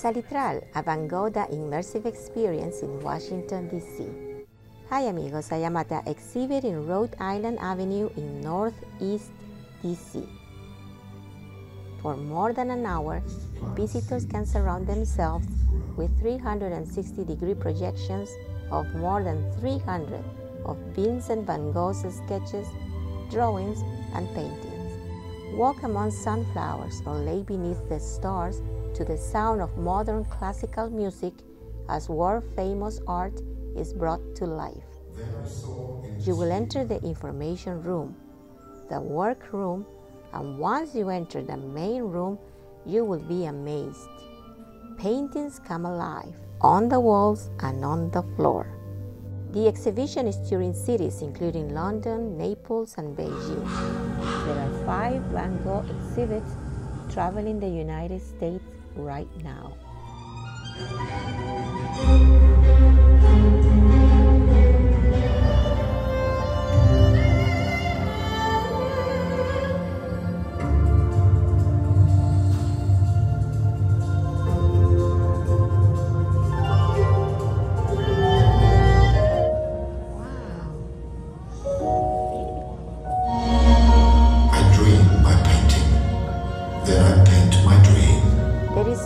Salitral, a Van Gogh immersive experience in Washington, D.C. Hi amigos, I am at exhibit in Rhode Island Avenue in Northeast DC. For more than an hour, visitors can surround themselves with 360 degree projections of more than 300 of Vincent van Gogh's sketches, drawings, and paintings. Walk among sunflowers or lay beneath the stars to the sound of modern classical music as world famous art is brought to life. You will enter the information room, the work room, and once you enter the main room, you will be amazed. Paintings come alive on the walls and on the floor. The exhibition is touring cities including London, Naples, and Beijing. There are five Van Gogh exhibits traveling the United States right now.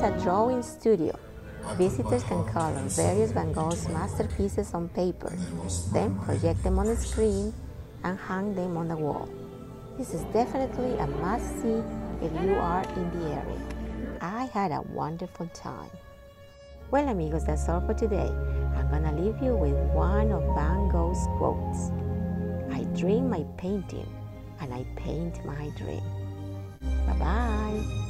A drawing studio. Visitors can color various Van Gogh's masterpieces on paper, then project them on the screen and hang them on the wall. This is definitely a must see if you are in the area. I had a wonderful time. Well, amigos, that's all for today. I'm gonna leave you with one of Van Gogh's quotes I dream my painting and I paint my dream. Bye bye.